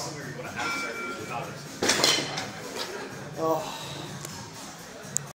somewhere you want to have service without us. Oh.